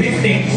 Resistente.